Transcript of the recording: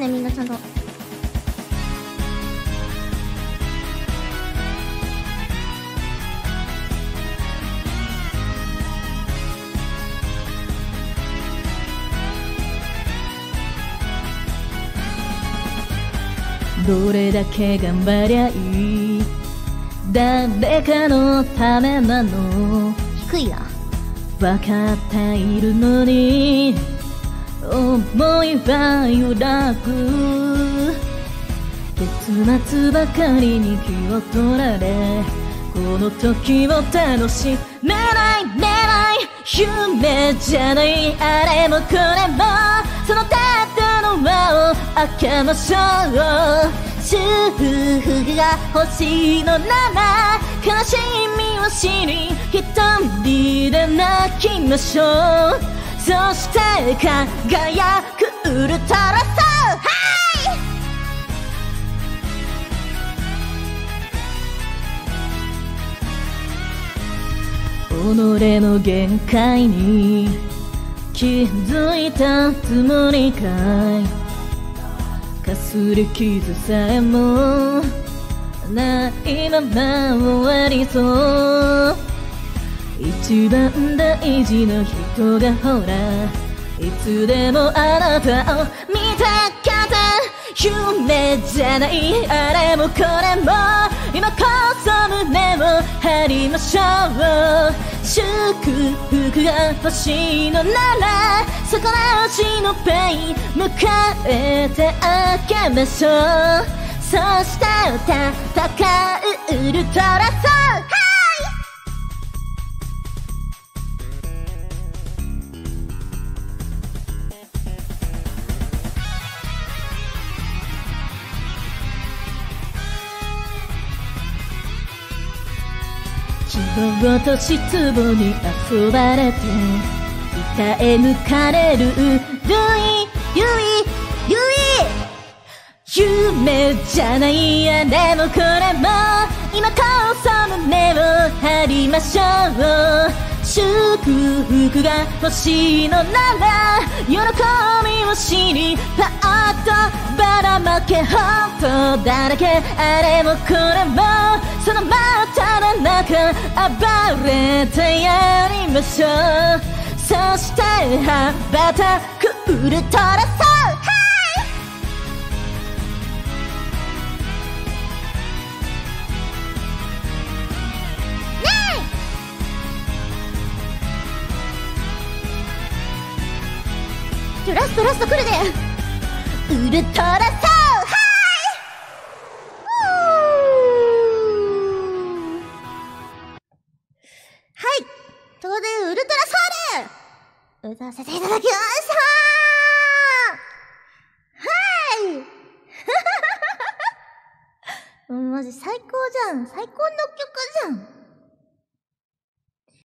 ねみんなちゃんと。どれだけ頑張りゃいい？誰かのためなの？低いな分かっているのに思いは揺らぐ結末ばかりに気を取られこの時を楽しめないめない夢じゃないあれもこれもそのたったの輪を開けましょう。祝福が欲しいのなら悲しみを知り一人で泣きましょう。そして輝くウルトラソウル。己の限界に気づいたつもりかい。かすり傷さえもないまま終わりそう。一番大事な人がほらいつでもあなたを見たかった夢じゃないあれもこれも今こそ胸を張りましょう祝福が欲しいのなら底なしの pain 迎えてあげましょうそして戦うウルトラソウ希望と失望に遊ばれて鍛え抜かれるルイゆいゆい夢じゃないあれもこれも今こそ胸を張りましょう祝福が欲しいのなら喜びを知りパーッとばけ本当だらけあれもこれもその真っただ中暴れてやりましょうそして羽ばたくウルトラソウルラストラスト来るで。ウルトラソ歌わせていただきました。はい。うんマジ最高じゃん。最高の曲じゃん。